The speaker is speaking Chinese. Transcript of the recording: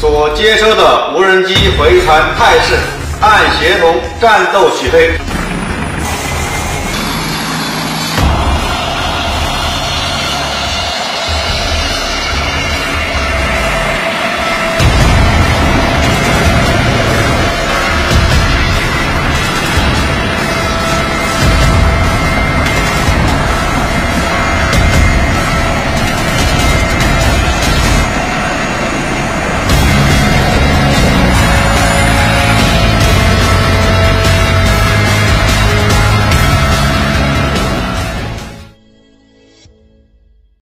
所接收的无人机回传态势按协同战斗起飞。